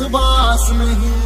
बस बास नहीं